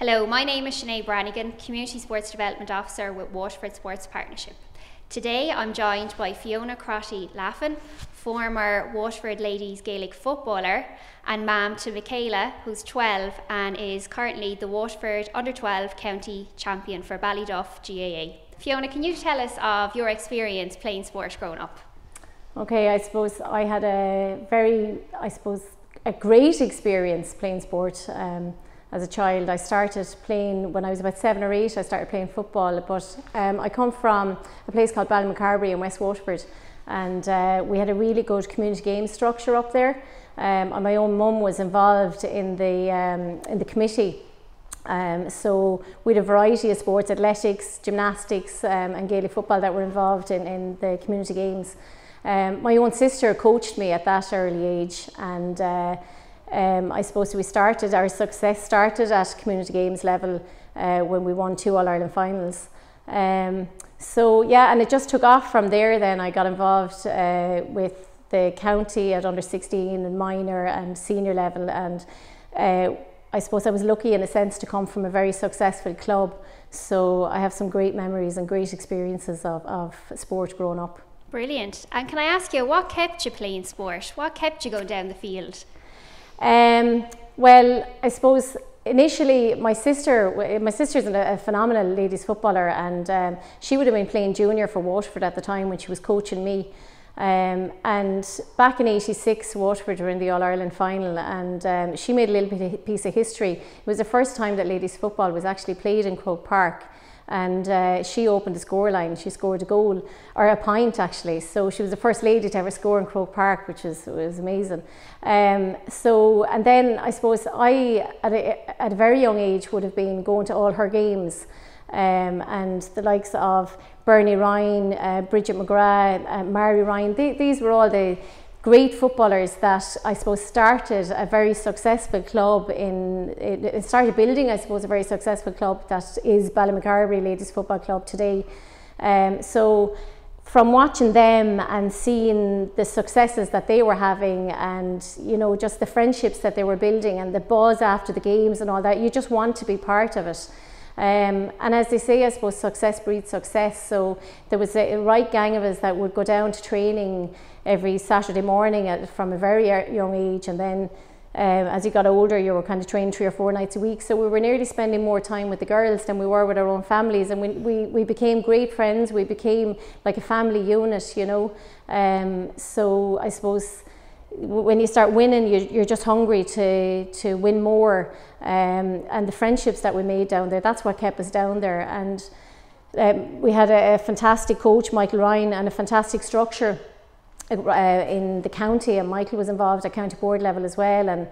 Hello, my name is Sinead Brannigan, Community Sports Development Officer with Waterford Sports Partnership. Today I'm joined by Fiona Crotty Laffin, former Waterford Ladies Gaelic footballer, and ma'am to Michaela, who's 12 and is currently the Waterford Under 12 County Champion for Ballyduff GAA. Fiona, can you tell us of your experience playing sport growing up? Okay, I suppose I had a very, I suppose, a great experience playing sport. Um, as a child. I started playing when I was about seven or eight. I started playing football, but um, I come from a place called Ballymacarbery in West Waterford, and uh, we had a really good community game structure up there. Um, and my own mum was involved in the um, in the committee. Um, so we had a variety of sports, athletics, gymnastics um, and Gaelic football that were involved in, in the community games. Um, my own sister coached me at that early age and uh, um, I suppose we started, our success started at community games level uh, when we won two All Ireland finals. Um, so yeah, and it just took off from there. Then I got involved uh, with the county at under 16 and minor and senior level, and uh, I suppose I was lucky in a sense to come from a very successful club. So I have some great memories and great experiences of, of sport growing up. Brilliant. And can I ask you, what kept you playing sport? What kept you going down the field? Um, well, I suppose initially my sister, my sister's a, phenomenal ladies footballer, and um, she would have been playing junior for Waterford at the time when she was coaching me. Um, and back in '86, Waterford were in the All Ireland final, and um, she made a little piece of history. It was the first time that ladies football was actually played in Croke Park and uh, she opened the scoreline. She scored a goal, or a point actually. So she was the first lady to ever score in Croke Park, which was, was amazing. Um, so, and then I suppose I, at a, at a very young age, would have been going to all her games. Um, and the likes of Bernie Ryan, uh, Bridget McGrath, uh, Mary Ryan, they, these were all the great footballers that I suppose started a very successful club in, started building I suppose a very successful club that is Ballymacarbery Ladies Football Club today. Um, so from watching them and seeing the successes that they were having and you know just the friendships that they were building and the buzz after the games and all that you just want to be part of it um, and as they say I suppose success breeds success. So there was a right gang of us that would go down to training every Saturday morning at, from a very young age. And then um, as you got older you were kind of trained three or four nights a week. So we were nearly spending more time with the girls than we were with our own families. And we, we, we became great friends. We became like a family unit you know? Um, so I suppose when you start winning you, you're just hungry to, to win more. Um, and the friendships that we made down there that's what kept us down there. And um, we had a, a fantastic coach Michael Ryan and a fantastic structure uh, in the county, and Michael was involved at county board level as well. And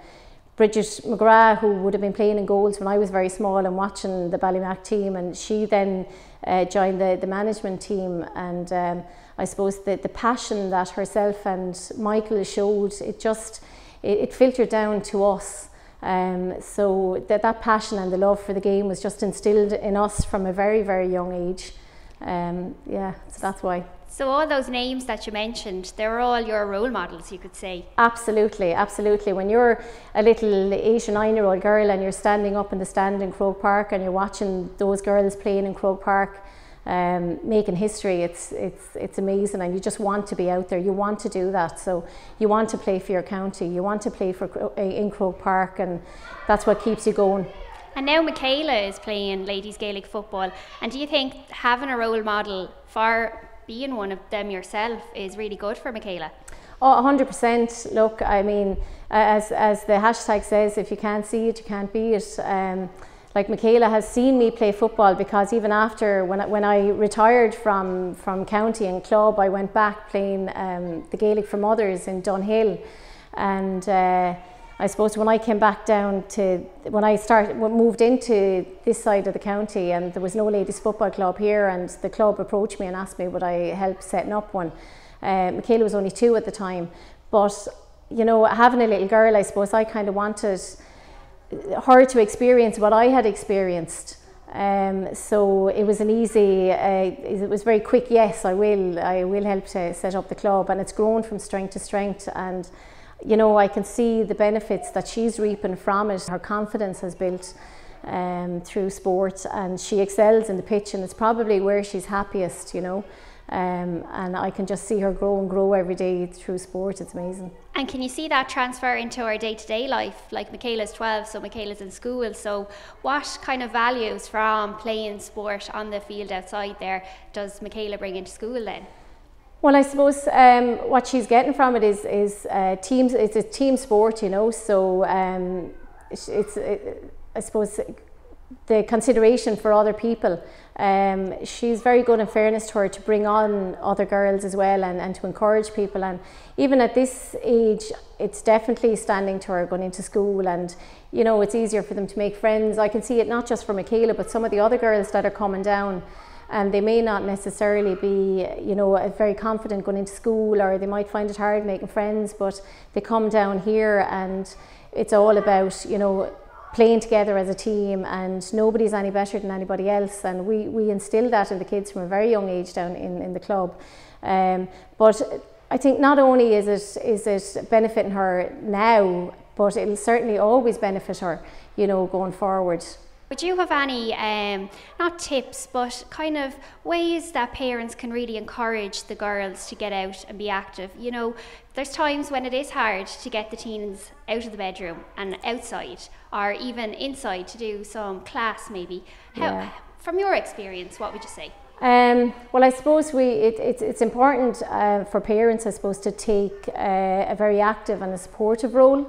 Bridget McGrath, who would have been playing in goals when I was very small and watching the Ballymac team, and she then uh, joined the, the management team. And um, I suppose the, the passion that herself and Michael showed, it just it, it filtered down to us. Um, so that, that passion and the love for the game was just instilled in us from a very, very young age. Um, yeah, so that's why. So all those names that you mentioned, they're all your role models, you could say. Absolutely, absolutely. When you're a little eight or nine year old girl and you're standing up in the stand in Croke Park and you're watching those girls playing in Croke Park, um, making history, it's, it's, it's amazing and you just want to be out there. You want to do that. So you want to play for your county, you want to play for in Croke Park and that's what keeps you going. And now Michaela is playing ladies Gaelic football. And do you think having a role model for being one of them yourself is really good for Michaela? Oh, 100%. Look, I mean, as, as the hashtag says, if you can't see it, you can't be it. Um, like Michaela has seen me play football because even after when I, when I retired from, from county and club, I went back playing um, the Gaelic for Mothers in Dunhill. And uh, I suppose when I came back down to when I started moved into this side of the county and there was no ladies football club here and the club approached me and asked me would I help setting up one. Uh, Michaela was only two at the time, but you know having a little girl, I suppose I kind of wanted her to experience what I had experienced. Um, so it was an easy, uh, it was very quick. Yes, I will. I will help to set up the club, and it's grown from strength to strength and you know, I can see the benefits that she's reaping from it. Her confidence has built. um, through sport and she excels in the pitch and it's probably where she's happiest, you know. Um, and I can just see her grow and grow every day through sport. It's amazing. And can you see that transfer into our day to day life? Like Michaela's 12, so Michaela's in school. So, what kind of values from playing sport on the field outside there does Michaela bring into school then? Well, I suppose um, what she's getting from it is is uh, teams. It's a team sport, you know. So um, it's, it, I suppose the consideration for other people. Um, she's very good in fairness to her to bring on other girls as well and, and to encourage people. And even at this age, it's definitely standing to her going into school and you know it's easier for them to make friends. I can see it not just for Michaela, but some of the other girls that are coming down and they may not necessarily be you know very confident going into school or they might find it hard making friends but they come down here and it's all about you know playing together as a team and nobody's any better than anybody else and we, we instill that in the kids from a very young age down in, in the club. Um, but I think not only is it, is it benefiting her now, but it'll certainly always benefit her, you know, going forward. Would you have any, um, not tips, but kind of ways that parents can really encourage the girls to get out and be active? You know, there's times when it is hard to get the teens out of the bedroom and outside, or even inside to do some class maybe. How, yeah. From your experience, what would you say? Um, well, I suppose we it, it it's important uh, for parents, I suppose, to take uh, a very active and a supportive role.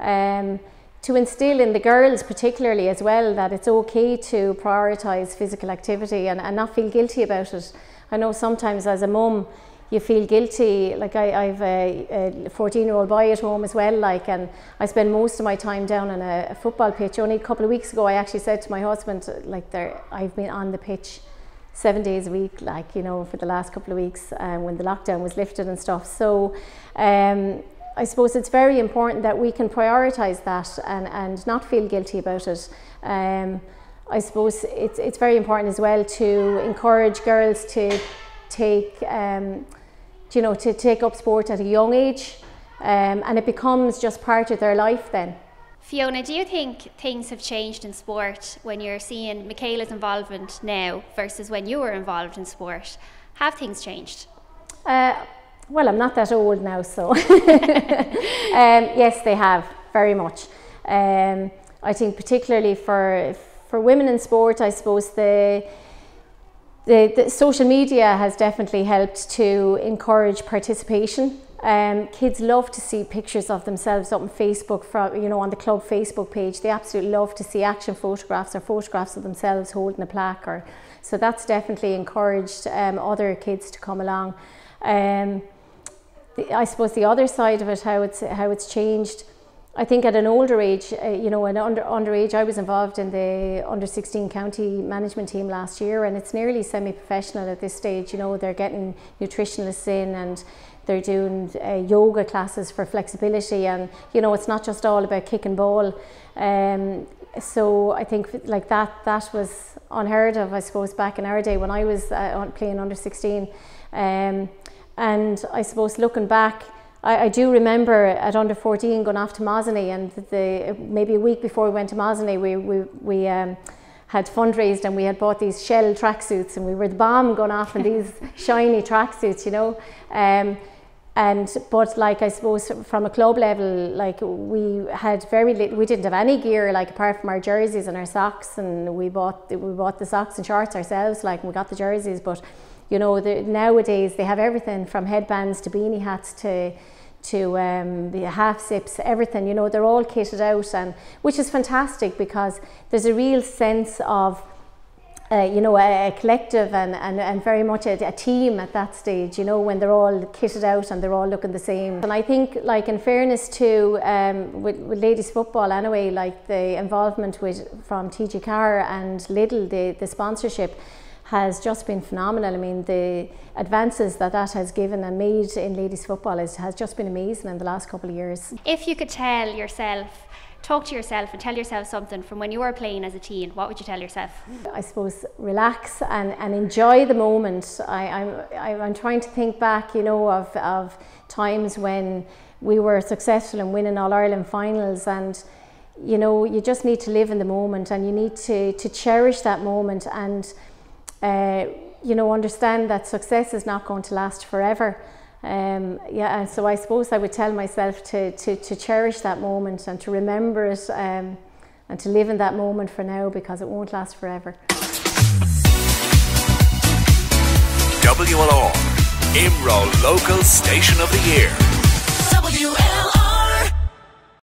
Um, to instill in the girls particularly as well that it's okay to prioritise physical activity and, and not feel guilty about it. I know sometimes as a mum you feel guilty like I, I've a 14 year old boy at home as well like and I spend most of my time down on a, a, football pitch only a couple of weeks ago I actually said to my husband like there I've been on the pitch seven days a week like you know for the last couple of weeks um, when the lockdown was lifted and stuff so um, I suppose it's very important that we can prioritise that and, and not feel guilty about it. Um, I suppose it's, it's very important as well to encourage girls to take, um, you know, to take up sport at a young age um, and it becomes just part of their life then. Fiona, do you think things have changed in sport when you're seeing Michaela's involvement now versus when you were involved in sport? Have things changed? Uh, well, I'm not that old now, so um, yes, they have very much. Um, I think particularly for for women in sport, I suppose the, the, the social media has definitely helped to encourage participation. Um, kids love to see pictures of themselves up on Facebook, from, you know, on the club Facebook page. They absolutely love to see action photographs or photographs of themselves holding a plaque. Or, so that's definitely encouraged um, other kids to come along. Um, the, I suppose the other side of it, how it's how it's changed. I think at an older age, uh, you know, an under underage, I was involved in the under 16 county management team last year, and it's nearly semi-professional at this stage. You know, they're getting nutritionalists in and they're doing uh, yoga classes for flexibility, and you know, it's not just all about kicking ball. Um, so I think like that that was unheard of, I suppose, back in our day when I was uh, playing under 16. Um, and I suppose looking back, I, I, do remember at under 14 going off to Mosney and the, maybe a week before we went to Mosney, we, we, we um, had fundraised and we had bought these shell tracksuits and we were the bomb going off in these shiny tracksuits, you know. Um, and but like I suppose from a club level, like we had very little, we didn't have any gear like apart from our jerseys and our socks, and we bought we bought the socks and shorts ourselves, like we got the jerseys, but you know, nowadays they have everything from headbands to beanie hats to to um, the half zips, everything. You know, they're all kitted out, and which is fantastic because there's a real sense of. Uh, you know, a, a collective and, and, and very much a, a, team at that stage, you know, when they're all kitted out and they're all looking the same. And I think, like, in fairness to um, with, with ladies football anyway, like the involvement with from TG4 and Lidl, the, the sponsorship, has just been phenomenal. I mean, the advances that that has given and made in ladies football is, has just been amazing in the last couple of years. If you could tell yourself, talk to yourself and tell yourself something from when you were playing as a teen, what would you tell yourself? I suppose relax and, and enjoy the moment. I, I'm, I'm trying to think back, you know, of, of times when we were successful in winning All Ireland finals and you know, you just need to live in the moment and you need to, to cherish that moment and, uh, you know, understand that success is not going to last forever. Um, yeah, and so I suppose I would tell myself to, to, to cherish that moment and to remember it um, and to live in that moment for now because it won't last forever. WLR, IMRO Local Station of the Year.